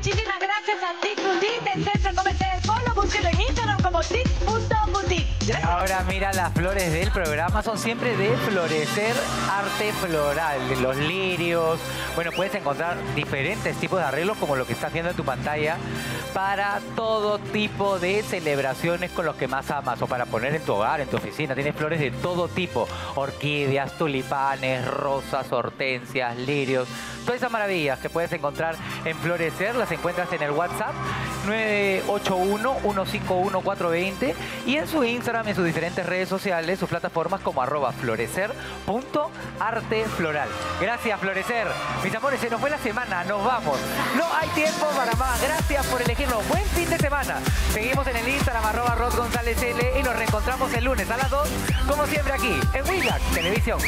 muchísimas gracias a Tic Boutique del Centro Comercial del Polo. Búsquenlo en Instagram como Tic.boutique. Ahora mira, las flores del programa son siempre de florecer arte floral, los lirios. Bueno, puedes encontrar diferentes tipos de arreglos como lo que estás viendo en tu pantalla para todo tipo de celebraciones con los que más amas o para poner en tu hogar, en tu oficina. Tienes flores de todo tipo, orquídeas, tulipanes, rosas, hortensias, lirios. Todas esas maravillas que puedes encontrar en Florecer las encuentras en el WhatsApp 981-151-420 y en su Instagram, en sus diferentes redes sociales, sus plataformas como arroba florecer.artefloral. Gracias, Florecer. Mis amores, se nos fue la semana, nos vamos. No hay tiempo para más. Gracias por Buen fin de semana. Seguimos en el Instagram, arroba Rod González L y nos reencontramos el lunes a las 2, como siempre aquí, en Willax Televisión.